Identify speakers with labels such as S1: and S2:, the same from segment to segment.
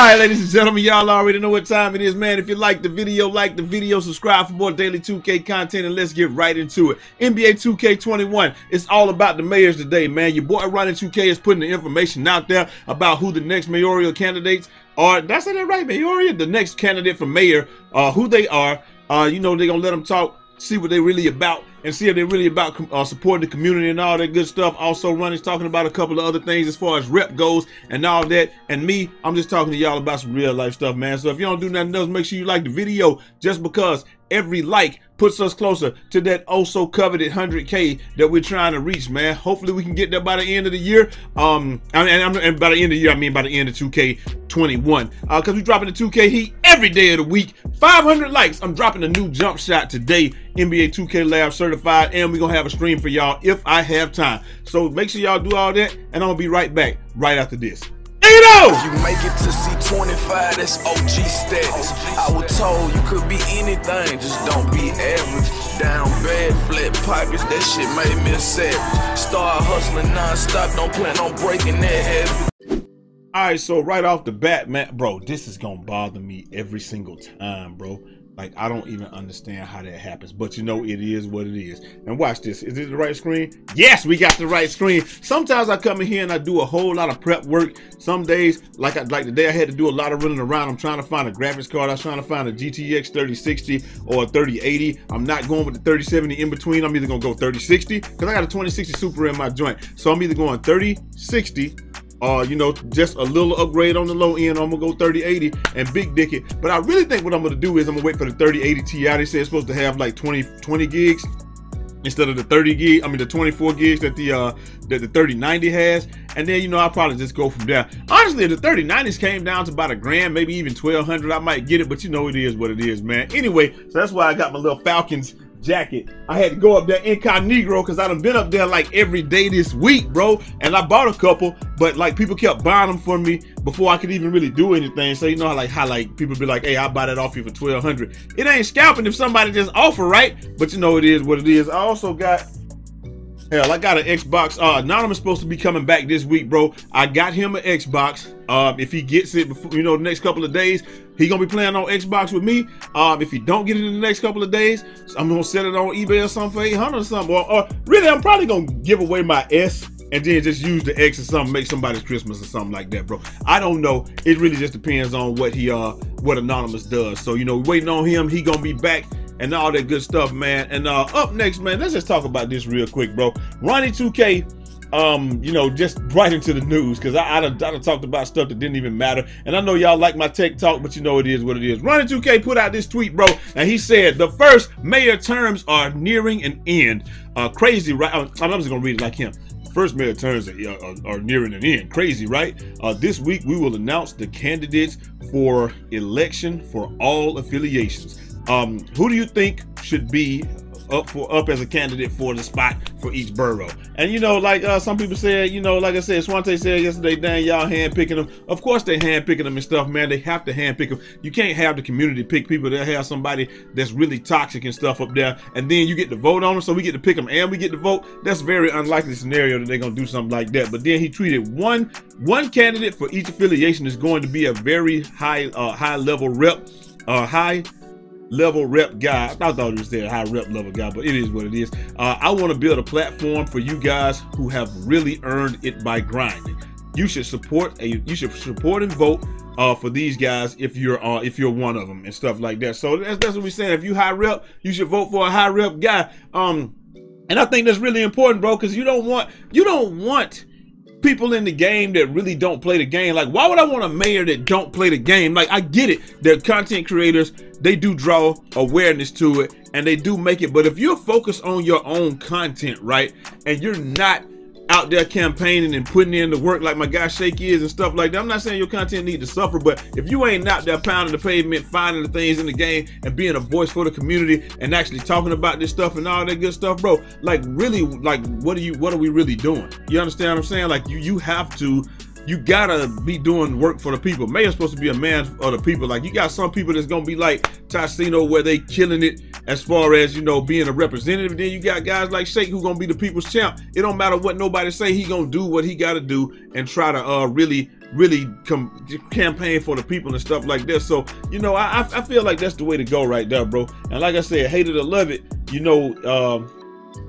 S1: All right, ladies and gentlemen, y'all already know what time it is, man. If you like the video, like the video, subscribe for more daily 2K content, and let's get right into it. NBA 2K21, it's all about the mayors today, man. Your boy Ronnie 2K is putting the information out there about who the next mayoral candidates are. That's it, right, mayoral? The next candidate for mayor, uh, who they are. Uh, you know, they're going to let them talk see what they're really about and see if they're really about uh, supporting the community and all that good stuff. Also, Ronnie's talking about a couple of other things as far as rep goes and all that. And me, I'm just talking to y'all about some real life stuff, man. So if you don't do nothing else, make sure you like the video just because every like puts us closer to that also coveted 100k that we're trying to reach man. Hopefully we can get there by the end of the year. Um and, and, and by the end of the year i mean by the end of 2k21 uh because we're dropping the 2k heat every day of the week. 500 likes. I'm dropping a new jump shot today. Nba 2k lab certified and we're gonna have a stream for y'all if i have time. So make sure y'all do all that and i'm gonna be right back right after this
S2: if you make it to C25, that's OG status. I was told you could be anything, just don't be average. Down bad, flat pockets, that shit made me a savage. Start hustling non-stop, don't plan on breaking that habit.
S1: All right, so right off the bat, man, bro, this is gonna bother me every single time, bro. Like I don't even understand how that happens, but you know it is what it is. And watch this. Is it the right screen? Yes, we got the right screen. Sometimes I come in here and I do a whole lot of prep work. Some days, like I, like the day I had to do a lot of running around. I'm trying to find a graphics card. I was trying to find a GTX 3060 or a 3080. I'm not going with the 3070 in between. I'm either gonna go 3060 because I got a 2060 Super in my joint. So I'm either going 3060 uh, you know, just a little upgrade on the low end. I'm gonna go 3080 and big dick it. But I really think what I'm gonna do is I'm gonna wait for the 3080 Ti. They say it's supposed to have like 20 20 gigs instead of the 30 gig. I mean the 24 gigs that the uh that the 3090 has. And then you know I'll probably just go from there. Honestly, if the 3090s came down to about a grand, maybe even 1200, I might get it. But you know it is what it is, man. Anyway, so that's why I got my little Falcons jacket. I had to go up there incognito because I done been up there like every day this week, bro. And I bought a couple, but like people kept buying them for me before I could even really do anything. So you know how like how like people be like, hey, I'll buy that off you for 1200 It ain't scalping if somebody just offer, right? But you know it is what it is. I also got Hell, I got an Xbox. Uh, Anonymous supposed to be coming back this week, bro. I got him an Xbox. Um, if he gets it before, you know, the next couple of days, he gonna be playing on Xbox with me. Um, if he don't get it in the next couple of days, I'm gonna sell it on eBay or something for 800 or something. Or, or really, I'm probably gonna give away my S and then just use the X or something, make somebody's Christmas or something like that, bro. I don't know. It really just depends on what he uh what Anonymous does. So you know, waiting on him. He gonna be back and all that good stuff, man. And uh, up next, man, let's just talk about this real quick, bro. Ronnie 2K um, you know, just right into the news because I, I, done, I done talked about stuff that didn't even matter. And I know y'all like my tech talk, but you know it is what it is. Ronnie 2K put out this tweet, bro, and he said the first mayor terms are nearing an end. Uh, crazy, right? I'm, I'm just gonna read it like him. First mayor terms are, are, are nearing an end. Crazy, right? Uh, this week we will announce the candidates for election for all affiliations. Um, who do you think should be up for up as a candidate for the spot for each borough? And you know, like uh, some people said, you know, like I said, Swante said yesterday, dang, y'all handpicking them. Of course they handpicking them and stuff, man. They have to handpick them. You can't have the community pick people that have somebody that's really toxic and stuff up there, and then you get to vote on them, so we get to pick them and we get to vote. That's very unlikely scenario that they're gonna do something like that. But then he tweeted one one candidate for each affiliation is going to be a very high uh, high level rep, uh, high level rep guy. I thought it was a high rep level guy, but it is what it is. Uh, I want to build a platform for you guys who have really earned it by grinding. You should support a you should support and vote uh, for these guys if you're uh, if you're one of them and stuff like that. So that's that's what we're saying. If you high rep, you should vote for a high rep guy. Um, and I think that's really important, bro, because you don't want you don't want people in the game that really don't play the game. Like, why would I want a mayor that don't play the game? Like, I get it that content creators, they do draw awareness to it and they do make it. But if you're focused on your own content, right, and you're not out there campaigning and putting in the work like my guy Shake is and stuff like that. I'm not saying your content need to suffer, but if you ain't out there pounding the pavement, finding the things in the game and being a voice for the community and actually talking about this stuff and all that good stuff, bro, like really, like what are you, what are we really doing? You understand what I'm saying? Like you, you have to you gotta be doing work for the people. Mayor's supposed to be a man of the people. Like you got some people that's gonna be like Tyceno, where they killing it as far as you know being a representative. Then you got guys like Shake who gonna be the people's champ. It don't matter what nobody say. He gonna do what he gotta do and try to uh really really come campaign for the people and stuff like this. So you know, I I feel like that's the way to go right there, bro. And like I said, hate it or love it, you know. Um,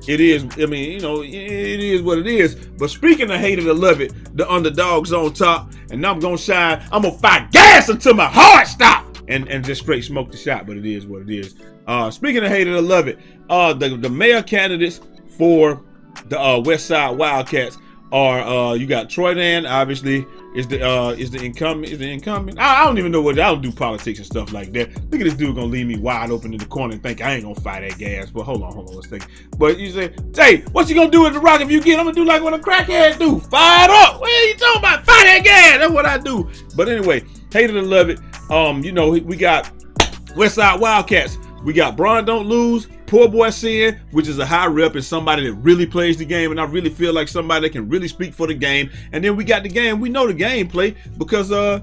S1: it is, I mean, you know, it is what it is. But speaking of hate it or love it, the underdog's on top, and I'm gonna shine. I'm gonna fire gas until my heart stop, and and just straight smoke the shot. But it is what it is. Uh, speaking of hate it or love it, uh, the the mayor candidates for the uh, West Side Wildcats are uh, you got Troydan, obviously is the uh, is the incumbent is the incumbent. I, I, don't even know what I don't do politics and stuff like that. Look at this dude gonna leave me wide open in the corner and think I ain't gonna fight that gas. But hold on, hold on, let's think. But you say, hey, what you gonna do with the rock if you get? I'm gonna do like what a crackhead do, fire up. What are you talking about? Fight that gas. That's what I do. But anyway, hate it or love it. Um, you know we got West Side Wildcats. We got Braun don't lose. Poor Boy Sin, which is a high rep and somebody that really plays the game, and I really feel like somebody that can really speak for the game. And then we got the game. We know the gameplay because uh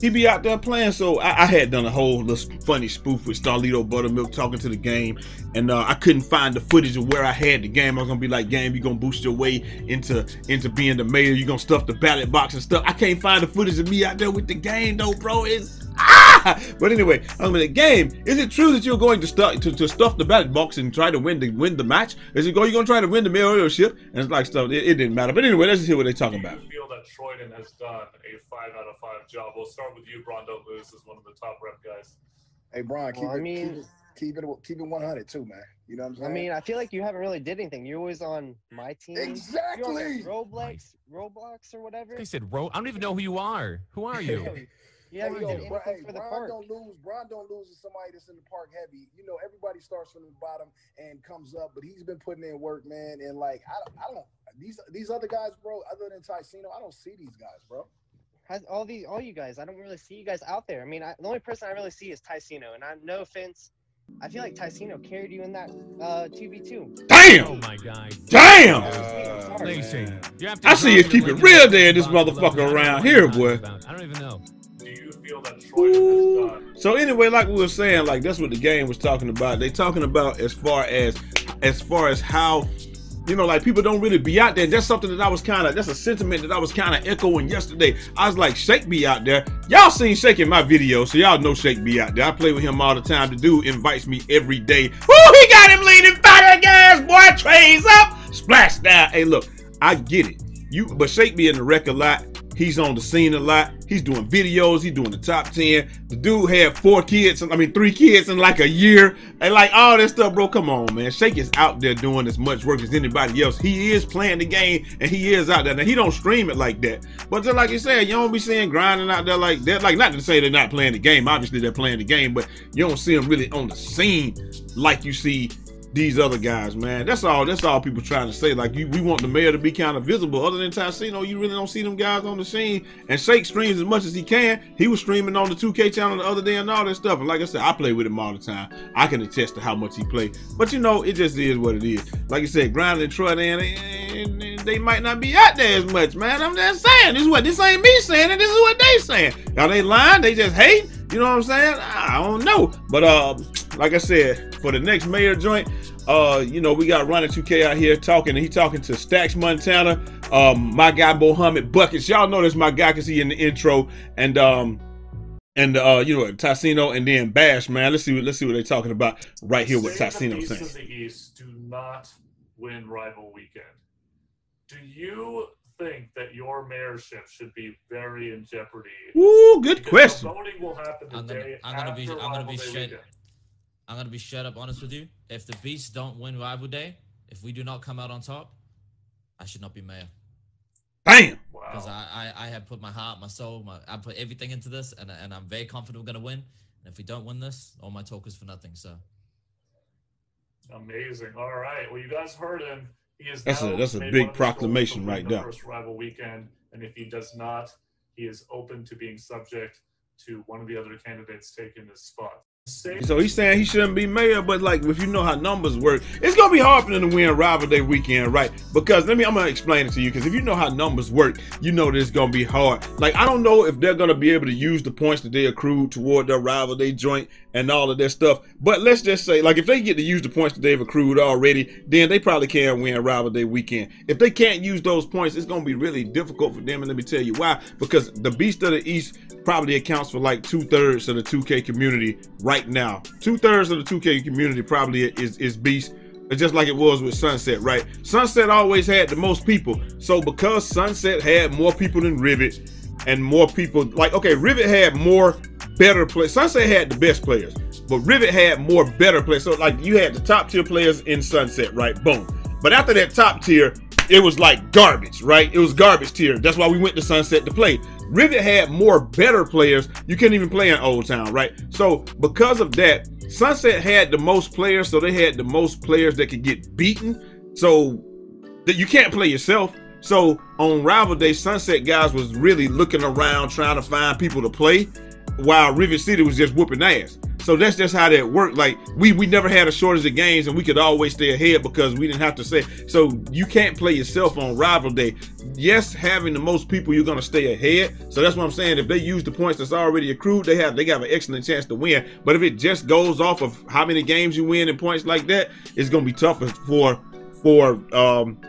S1: he be out there playing. So I, I, had done a whole little funny spoof with Starlito Buttermilk talking to the game, and uh, I couldn't find the footage of where I had the game. I was gonna be like, "Game, you gonna boost your way into into being the mayor? You gonna stuff the ballot box and stuff?" I can't find the footage of me out there with the game though, bro. It's ah! But anyway, I'm in the game. Is it true that you're going to start to, to stuff the ballot box and try to win the win the match? Is it go? You're gonna try to win the mayorship? And it's like stuff. It, it didn't matter. But anyway, let's just hear what they're talking about.
S3: Feel that Troydan has done a five out of five job? We'll start with you, Brondo Lewis, as one of the top rep guys.
S4: Hey, Brian, keep, well, it, I mean, keep it, keep it, keep it 100 too, man. You know what I'm saying?
S5: I mean, I feel like you haven't really did anything. You're always on my team.
S4: Exactly.
S5: Roblox, Roblox or whatever.
S6: They said Ro. I don't even know who you are. Who are you?
S5: Yeah, hey, yo, bro, hey,
S4: Brian park. don't lose. Brian don't lose to somebody that's in the park heavy. You know, everybody starts from the bottom and comes up, but he's been putting in work, man. And like, I don't, I don't these these other guys, bro. Other than Tyceno, I don't see these guys, bro.
S5: Has all these all you guys? I don't really see you guys out there. I mean, I, the only person I really see is Tyceno, and I no offense. I feel like Tyceno carried you in that uh, 2v2.
S1: Damn!
S6: Oh my god.
S1: Damn!
S6: Uh, Lacey,
S1: I see you keep it real there, this motherfucker around here, boy.
S6: I don't even know
S3: feel that Troy has done.
S1: So anyway, like we were saying, like that's what the game was talking about. They talking about as far as as far as how you know, like people don't really be out there. That's something that I was kind of, that's a sentiment that I was kind of echoing yesterday. I was like, Shake be out there. Y'all seen Shake in my video, so y'all know Shake be out there. I play with him all the time. The dude invites me every day. Woo, he got him leaning fire gas, boy. Trays up, splash down. Hey, look, I get it. You, but Shake be in the wreck a lot. He's on the scene a lot. He's doing videos. He's doing the top 10. The dude had four kids, I mean, three kids in like a year. And like all this stuff, bro. Come on, man. Shake is out there doing as much work as anybody else. He is playing the game and he is out there. Now, he don't stream it like that. But just like you said, you don't be seeing grinding out there like that. Like, not to say they're not playing the game. Obviously, they're playing the game, but you don't see them really on the scene like you see these other guys, man. That's all. That's all people trying to say. Like you, we want the mayor to be kind of visible. Other than Tyceno, you really don't see them guys on the scene. And Shake streams as much as he can. He was streaming on the 2K channel the other day and all that stuff. And like I said, I play with him all the time. I can attest to how much he play. But you know, it just is what it is. Like I said, Grinding and Troy, and they might not be out there as much, man. I'm just saying. This is what this ain't me saying, and this is what they saying. Are they lying? They just hate. You know what I'm saying? I don't know. But uh, like I said, for the next mayor joint, uh, you know, we got Ronnie 2K out here talking, and he talking to Stacks Montana, um, my guy Mohammed Buckets. Y'all know this my guy because he in the intro, and um, and uh, you know, Tyceno and then Bash, man. Let's see what let's see what they're talking about right here. What Tyceno saying.
S3: The East do not win rival weekend. Do you think that your mayorship should be very in jeopardy?
S1: Ooh, good because question.
S3: voting will happen the
S6: I'm
S3: gonna, day
S6: I'm
S3: gonna
S6: be,
S3: I'm
S6: gonna be straight. I'm gonna be straight up honest with you. If the Beasts don't win rival day, if we do not come out on top, I should not be mayor.
S1: Bam!
S6: Because wow. I, I, I have put my heart, my soul, my I put everything into this, and and I'm very confident we're gonna win. And if we don't win this, all my talk is for nothing. So.
S3: Amazing. All right. Well, you guys heard him. He is
S1: that's a that's a big proclamation right there.
S3: First rival weekend, and if he does not, he is open to being subject to one of the other candidates taking his spot.
S1: So he's saying he shouldn't be mayor, but like if you know how numbers work, it's gonna be hard for them to win rival day weekend, right? Because let me, I'm gonna explain it to you. Because if you know how numbers work, you know that it's gonna be hard. Like I don't know if they're gonna be able to use the points that they accrued toward their rival day joint and all of that stuff. But let's just say, like if they get to use the points that they've accrued already, then they probably can win rival day weekend. If they can't use those points, it's gonna be really difficult for them. And let me tell you why. Because the Beast of the East probably accounts for like two thirds of the 2K community right now. Two thirds of the 2K community probably is is Beast. Just like it was with Sunset, right? Sunset always had the most people. So because Sunset had more people than Rivet and more people, like okay, Rivet had more better players. Sunset had the best players, but Rivet had more better players. So like you had the top tier players in Sunset, right? Boom. But after that top tier, it was like garbage, right? It was garbage tier. That's why we went to Sunset to play. Rivet had more better players. You couldn't even play in Old Town, right? So because of that, Sunset had the most players, so they had the most players that could get beaten. So that you can't play yourself. So on rival day, Sunset guys was really looking around trying to find people to play, while Rivet City was just whooping ass. So that's just how that worked. Like we we never had a shortage of games, and we could always stay ahead because we didn't have to say. So you can't play yourself on rival day. Yes, having the most people, you're gonna stay ahead. So that's what I'm saying. If they use the points that's already accrued, they have they have an excellent chance to win. But if it just goes off of how many games you win and points like that, it's gonna be tougher for for um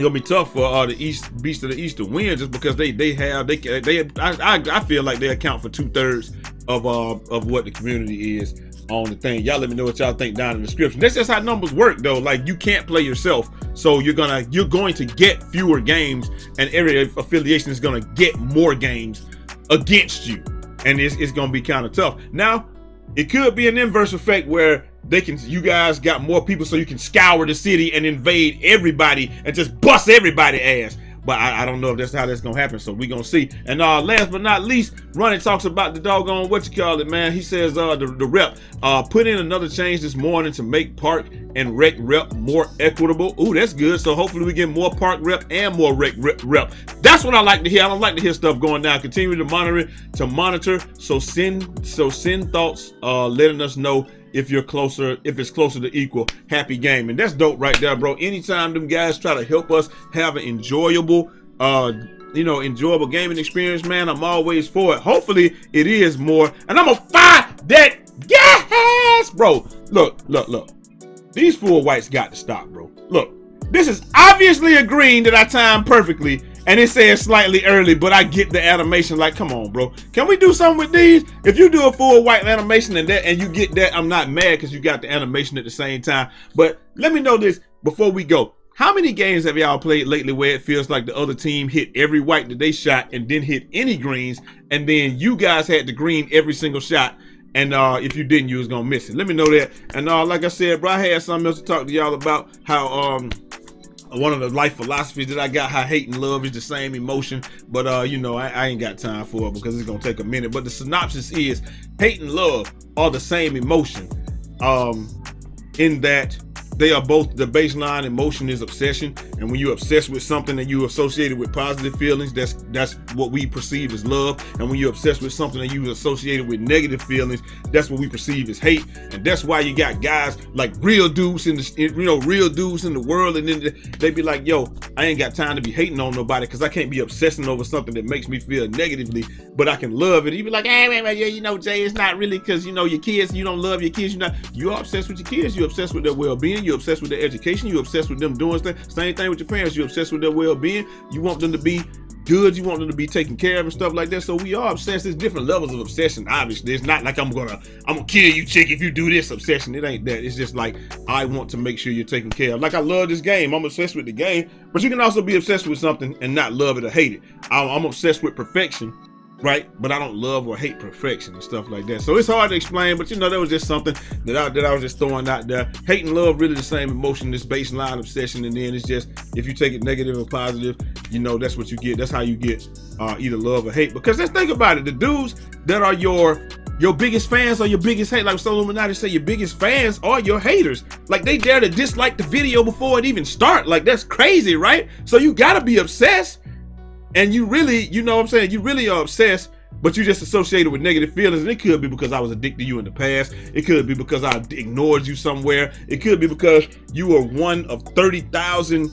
S1: gonna be tough for uh, the East Beast of the East to win just because they they have they they I I, I feel like they account for two thirds of uh of what the community is on the thing. Y'all let me know what y'all think down in the description. That's just how numbers work though. Like you can't play yourself, so you're gonna you're going to get fewer games, and every affiliation is gonna get more games against you, and it's it's gonna be kind of tough. Now, it could be an inverse effect where they can you guys got more people so you can scour the city and invade everybody and just bust everybody ass. But I, I don't know if that's how that's gonna happen so we gonna see. And uh last but not least ronnie talks about the doggone what you call it man? He says uh the, the rep uh put in another change this morning to make park and rec rep more equitable. Ooh, that's good. So hopefully we get more park rep and more rec rep, rep. That's what i like to hear. I don't like to hear stuff going down. Continue to monitor to monitor. So send so send thoughts uh letting us know if you're closer, if it's closer to equal, happy game. And that's dope right there, bro. Anytime them guys try to help us have an enjoyable, uh, you know, enjoyable gaming experience, man, I'm always for it. Hopefully it is more. And I'm gonna fight that gas, bro. Look, look, look. These four whites got to stop, bro. Look, this is obviously a green that I timed perfectly and it says slightly early, but I get the animation. Like, come on, bro. Can we do something with these? If you do a full white animation and that, and you get that, I'm not mad because you got the animation at the same time. But let me know this before we go. How many games have y'all played lately where it feels like the other team hit every white that they shot and didn't hit any greens, and then you guys had the green every single shot? And uh, if you didn't, you was gonna miss it. Let me know that. And uh, like I said, bro, I had something else to talk to y'all about. How um one of the life philosophies that I got how hate and love is the same emotion but uh you know I, I, ain't got time for it because it's gonna take a minute. But the synopsis is hate and love are the same emotion um in that they are both the baseline emotion is obsession and when you're obsessed with something and you associate it with positive feelings that's that's what we perceive as love and when you're obsessed with something and you associate it with negative feelings that's what we perceive as hate and that's why you got guys like real dudes in the you know real dudes in the world and then they be like yo i ain't got time to be hating on nobody because i can't be obsessing over something that makes me feel negatively but i can love it you be like hey man, man yeah you know jay it's not really because you know your kids you don't love your kids you're not you're obsessed with your kids you're obsessed with their well-being you're obsessed with their education. You're obsessed with them doing stuff. Same thing with your parents. You're obsessed with their well-being. You want them to be good. You want them to be taken care of and stuff like that. So we are obsessed. There's different levels of obsession. Obviously, it's not like I'm gonna I'm gonna kill you, chick, if you do this obsession. It ain't that. It's just like I want to make sure you're taken care of. Like I love this game. I'm obsessed with the game, but you can also be obsessed with something and not love it or hate it. I'm obsessed with perfection right? But I don't love or hate perfection and stuff like that. So it's hard to explain, but you know, that was just something that I that I was just throwing out there. Hate and love really the same emotion, this baseline obsession, and then it's just if you take it negative or positive, you know, that's what you get. That's how you get uh, either love or hate. Because let's think about it. The dudes that are your your biggest fans are your biggest hate. Like Soul Illuminati say, your biggest fans are your haters. Like they dare to dislike the video before it even start. Like that's crazy, right? So you gotta be obsessed and you really, you know what I'm saying, you really are obsessed but you just associated with negative feelings. And it could be because I was addicted to you in the past. It could be because I ignored you somewhere. It could be because you were one of 30,000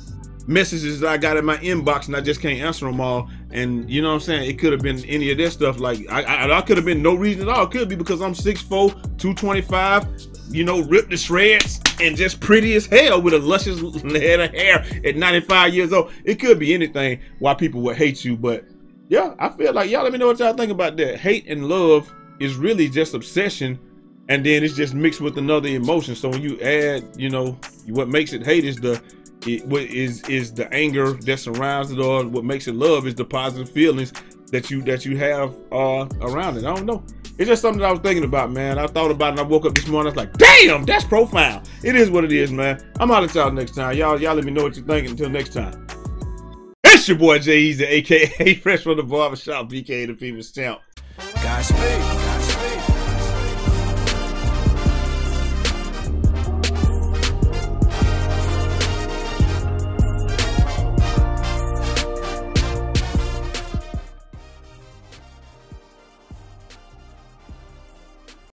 S1: messages that I got in my inbox and I just can't answer them all. And you know what I'm saying? It could have been any of that stuff. Like I, I, I could have been no reason at all. It could be because I'm 6'4, 225, you know, ripped to shreds and just pretty as hell with a luscious head of hair at 95 years old. It could be anything why people would hate you. But yeah, I feel like y'all let me know what y'all think about that. Hate and love is really just obsession and then it's just mixed with another emotion. So when you add, you know, what makes it hate is the it, what is is the anger that surrounds it, or what makes it love is the positive feelings that you that you have uh, around it. I don't know. It's just something that I was thinking about, man. I thought about it and I woke up this morning. I was like, damn, that's profound. It is what it is, man. I'm out of y'all next time. Y'all, y'all let me know what you're thinking. Until next time. It's your boy Jai Eazy, aka Fresh from the Barbershop, BK the People's Champ.
S2: Godspeed.